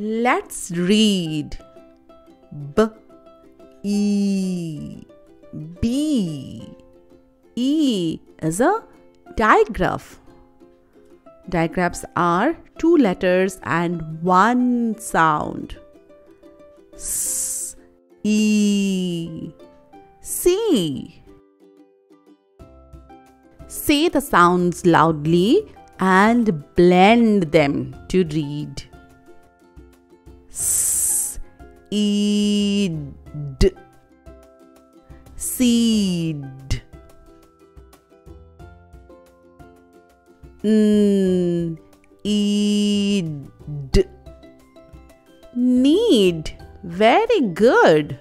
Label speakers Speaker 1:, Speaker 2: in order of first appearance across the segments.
Speaker 1: Let's read. B E B E is a digraph. Digraphs are two letters and one sound. S E C. Say the sounds loudly and blend them to read. Seed. N. E D Need. Very good.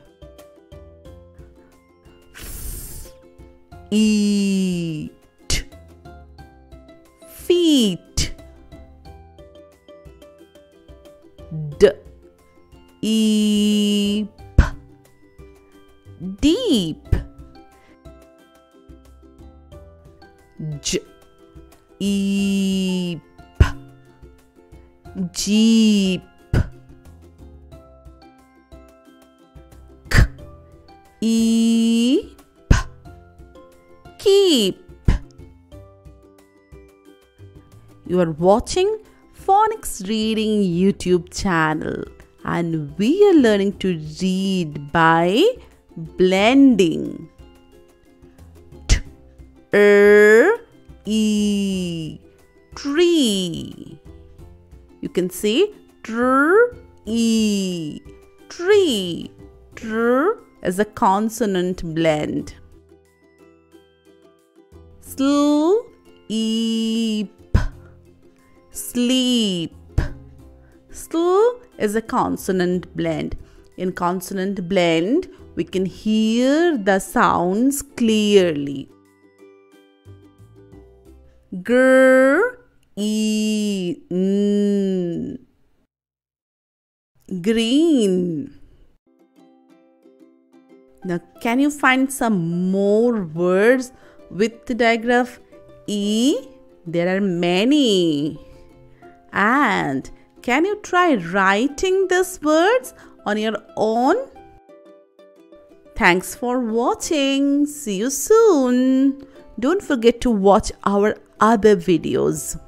Speaker 1: Eat. Feet. D Eep Deep. J. Eep. Jeep. K. Eep. Keep. You are watching Phonics Reading YouTube channel and we are learning to read by blending. T, er, e, tree. You can say tr, e, tree. Tr is a consonant blend. Sl, e, sleep. Is a consonant blend. In consonant blend, we can hear the sounds clearly. Gr, e, n. Green. Now, can you find some more words with the digraph E? There are many. And can you try writing these words on your own? Thanks for watching. See you soon. Don't forget to watch our other videos.